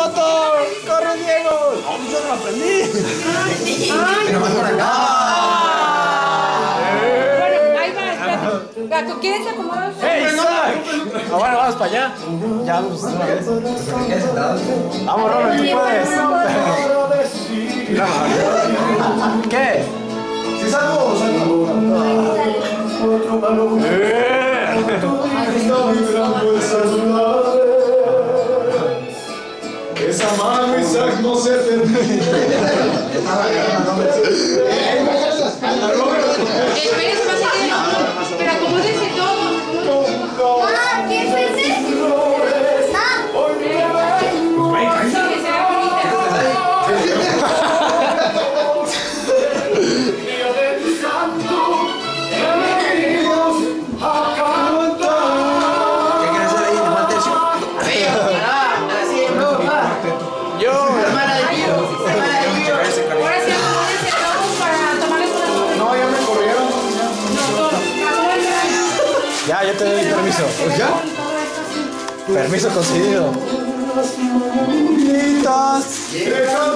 ¡Corre, Diego! No, yo no aprendí. Ay, Pero más por acá. Bueno, ¿quieres acomodar? ¡Ey, Isaac! Ahora vamos para allá. Ya, pues, Vamos, Robert, puedes. ¿Qué? ¿Sí salgo Isaac, no se termina. Espérense Ya, yo te doy permiso. Pues ya. Permiso concedido. Bonitas. ¿Qué cantaba